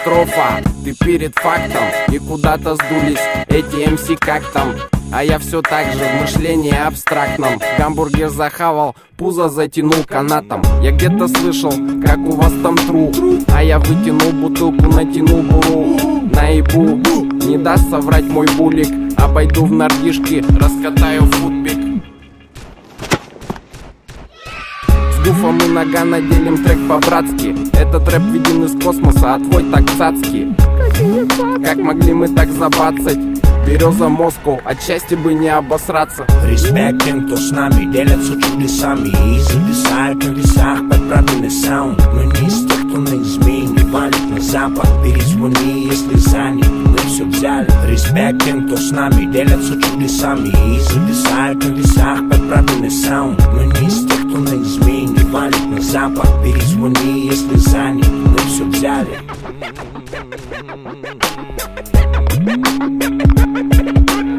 катастрофа. Ты перед фактом и куда-то сдулись. Эти МС как там? А я все так же в мышлении абстрактном. Гамбургер захавал, пузо затянул канатом. Я где-то слышал, как у вас там тру. А я вытянул бутылку, натянул буру. Наебу, не даст соврать мой булик. Обойду в нордишки, раскатаю футбик гуфом и нога наделим трек по-братски. Этот рэп виден из космоса, а твой так цацкий Как могли мы так забацать? Береза Москву, от счастья бы не обосраться. Респект тем, кто с нами делятся чудесами. И зависают на весах под правильный саунд. Мы не из тех, кто на измене валит на запад. Перезвони, если занят, мы все взяли. Респект тем, кто с нами делятся чудесами. И зависают на весах под правильный саунд. Мы Bumalik ng zapak, bihis mo niyas ng sani Puso dali Thank.